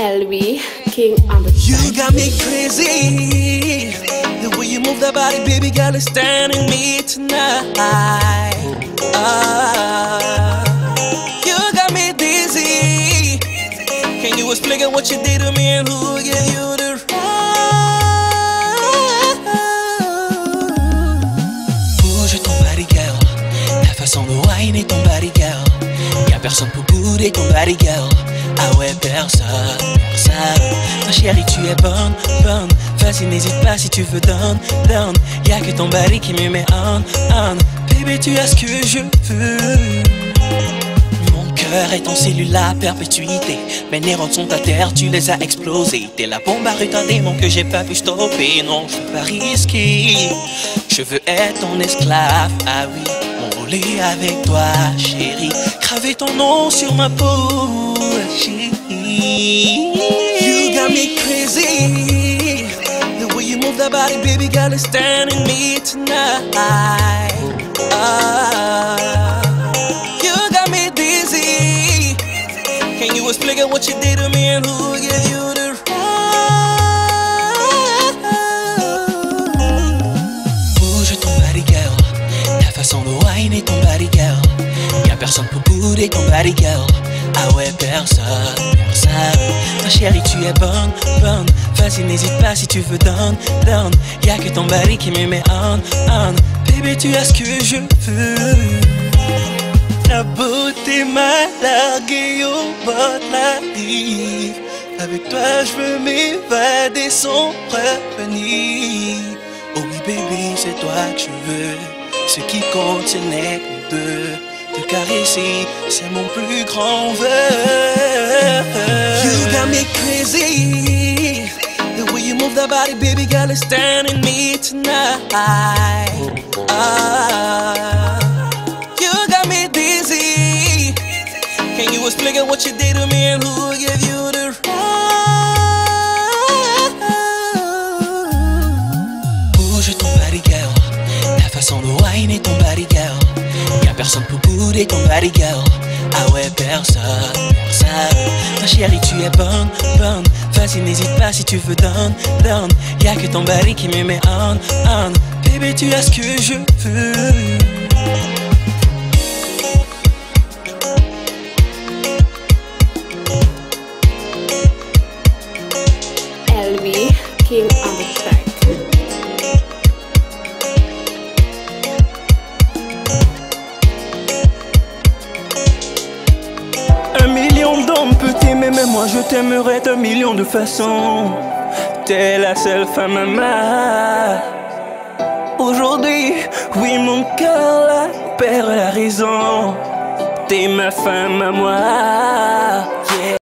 LB King on the You got me crazy. The way you move that body, baby girl, is standing me tonight. Ah, you got me dizzy. Can you explain what you did to me and who gave you the right? Bouge ton body girl, ta façon de whiner ton body girl. Y'a personne pour bouder ton body girl. Ah ouais, personne, personne. Ma chérie, tu es bonne, bonne. Vas-y, n'hésite pas si tu veux down, down. Y'a que ton body qui me met on, on. Baby, tu as ce que je veux. Mon cœur est en cellule à perpétuité. Mes neurones sont à terre, tu les as explosés. T'es la bombe à retardement que j'ai pas pu stopper. Non, je veux pas risquer. Je veux être ton esclave, ah oui. M'envoler avec toi, chérie. Graver ton nom sur ma peau, chérie. You got me crazy. The way you move that body, baby girl, is standing me tonight. Ah, you got me dizzy. Can you explain what you did to me and who gave you the right? Bouge ton body girl, ta façon de whiner ton body girl. Y'a personne pour bouder ton body girl. Ah ouais, personne, personne. Ma chérie, tu es bonne, bonne. Vas-y, n'hésite pas si tu veux down, down. Y'a que ton body qui me met on, on. Baby, tu as ce que je veux. Ta beauté m'a largué au bord de la rive. Avec toi, je veux m'évader sans revenir. Oh oui, baby, c'est toi que je veux. Ce qui compte, ce n'est que deux. Te caresser, c'est mon plus grand vœu. You got me crazy. The way you move that body, baby girl, is standing me tonight. Ah, you got me dizzy. Can you explain what you did to me and who gave you the right? Bouge ton body girl, ta façon de whiner ton body girl. Y'a personne pour bouder ton body girl. Ah ouais, personne, personne. Ma chérie, tu es bonne, bonne. Vas-y, n'hésite pas si tu veux down, down. Y'a que ton body qui me met on, on. Baby, tu as ce que je veux. King on moi je t'aimerai d'un million de façons. T'es la seule femme à ma. Aujourd'hui, oui, mon cœur là, perd la raison. T'es ma femme à moi.